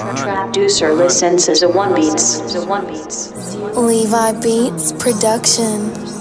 Producer listens as a one beats. As one beats. Levi Beats Production.